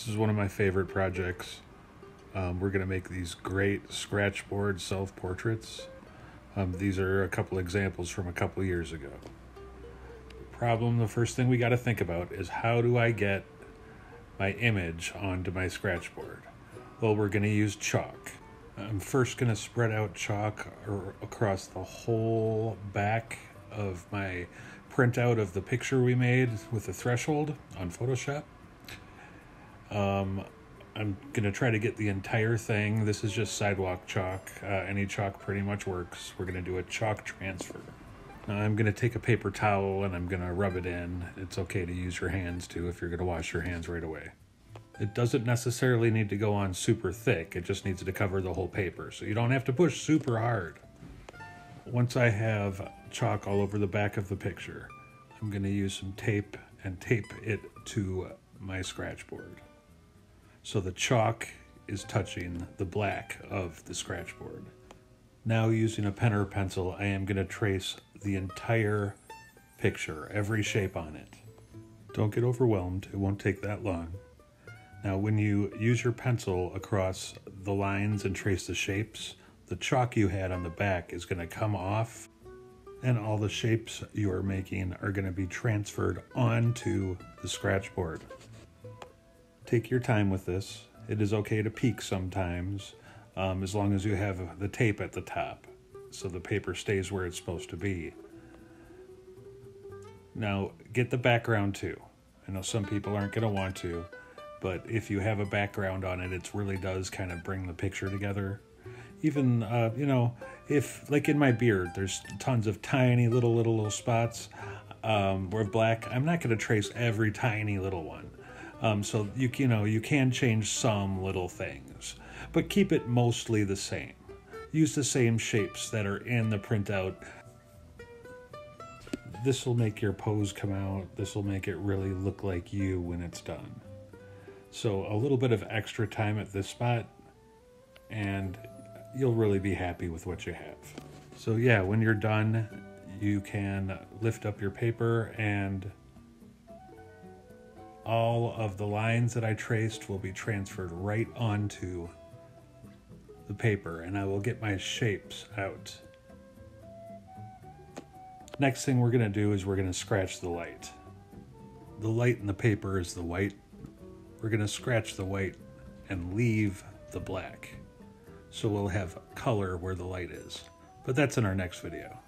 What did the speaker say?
This is one of my favorite projects. Um, we're going to make these great scratchboard self portraits. Um, these are a couple examples from a couple years ago. Problem, the first thing we got to think about is how do I get my image onto my scratchboard? Well, we're going to use chalk. I'm first going to spread out chalk across the whole back of my printout of the picture we made with the threshold on Photoshop. Um, I'm going to try to get the entire thing. This is just sidewalk chalk. Uh, any chalk pretty much works. We're going to do a chalk transfer. Now I'm going to take a paper towel and I'm going to rub it in. It's okay to use your hands too if you're going to wash your hands right away. It doesn't necessarily need to go on super thick. It just needs to cover the whole paper. So you don't have to push super hard. Once I have chalk all over the back of the picture, I'm going to use some tape and tape it to my scratch board. So the chalk is touching the black of the scratch board. Now using a pen or pencil, I am going to trace the entire picture, every shape on it. Don't get overwhelmed, it won't take that long. Now when you use your pencil across the lines and trace the shapes, the chalk you had on the back is going to come off and all the shapes you are making are going to be transferred onto the scratch board. Take your time with this. It is okay to peek sometimes, um, as long as you have the tape at the top, so the paper stays where it's supposed to be. Now, get the background too. I know some people aren't going to want to, but if you have a background on it, it really does kind of bring the picture together. Even, uh, you know, if, like in my beard, there's tons of tiny little, little, little spots um, of black. I'm not going to trace every tiny little one. Um, so you you know you can change some little things, but keep it mostly the same. Use the same shapes that are in the printout. This will make your pose come out. This will make it really look like you when it's done. So a little bit of extra time at this spot, and you'll really be happy with what you have. So yeah, when you're done, you can lift up your paper and all of the lines that I traced will be transferred right onto the paper and I will get my shapes out. Next thing we're going to do is we're going to scratch the light. The light in the paper is the white. We're going to scratch the white and leave the black. So we'll have color where the light is. But that's in our next video.